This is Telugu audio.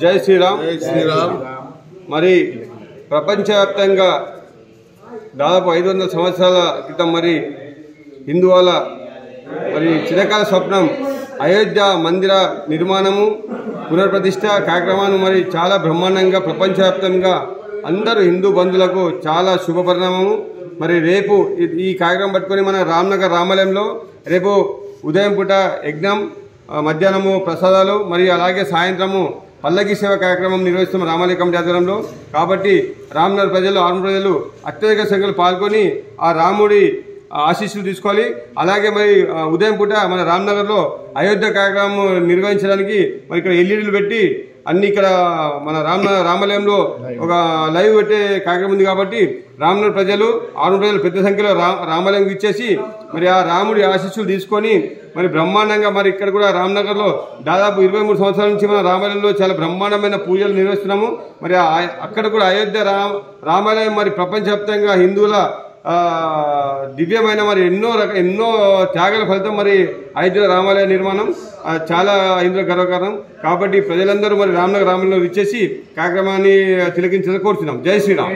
జై శ్రీరామ్. జై శ్రీరామ్. మరి ప్రపంచవ్యాప్తంగా దాదాపు ఐదు వందల సంవత్సరాల క్రితం మరి హిందువుల మరి చిరకాల స్వప్నం అయోధ్య మందిర నిర్మాణము పునర్ప్రతిష్ఠ కార్యక్రమాన్ని మరి చాలా బ్రహ్మాండంగా ప్రపంచవ్యాప్తంగా అందరూ హిందూ బంధువులకు చాలా శుభపరిణామము. మరి రేపు ఈ- కార్యక్రమం పట్టుకొని మన రామ్నగర్ రామాలయంలో రేపు ఉదయం పూట యజ్ఞం మధ్యాహ్నము ప్రసాదాలు మరియు అలాగే సాయంత్రము పల్లకి సేవ కార్యక్రమం నిర్వహిస్తున్న రామాలయ కమిటీ ఆధ్వర్యంలో. కాబట్టి రామ్నగర్ ప్రజలు ఆరు ప్రజలు అత్యధిక సంఖ్యలో పాల్గొని ఆ రాముడి ఆశీస్సులు తీసుకోవాలి. అలాగే మరి ఉదయం పూట మన రామ్నగర్లో అయోధ్య కార్యక్రమం నిర్వహించడానికి మరి ఇక్కడ ఎల్ఈడీలు పెట్టి అన్ని ఇక్కడ మన రామ రామాలయంలో ఒక లైవ్ పెట్టే కార్యక్రమం ఉంది కాబట్టి రామనగర్ ప్రజలు ఆరు ప్రజలు పెద్ద సంఖ్యలో రామాలయం ఇచ్చేసి మరి ఆ రాముడి ఆశీస్సులు తీసుకొని మరి బ్రహ్మాండంగా మరి ఇక్కడ కూడా రామ్నగర్లో దాదాపు ఇరవై మూడు సంవత్సరాల నుంచి మన రామాలయంలో చాలా బ్రహ్మాండమైన పూజలు నిర్వహిస్తున్నాము. మరి అక్కడ కూడా అయోధ్య రామ రామాలయం మరి ప్రపంచవ్యాప్తంగా హిందువుల దివ్యమైన మరి ఎన్నో రక ఎన్నో త్యాగాల ఫలితం మరి అయోధ్య రామాలయ నిర్మాణం చాలా ఇందులో గర్వకారణం. కాబట్టి ప్రజలందరూ మరి రామనగర్ రామంలో విచ్చేసి కార్యక్రమాన్ని తిలకించాలని కోరుతున్నాం జై శ్రీరామ్.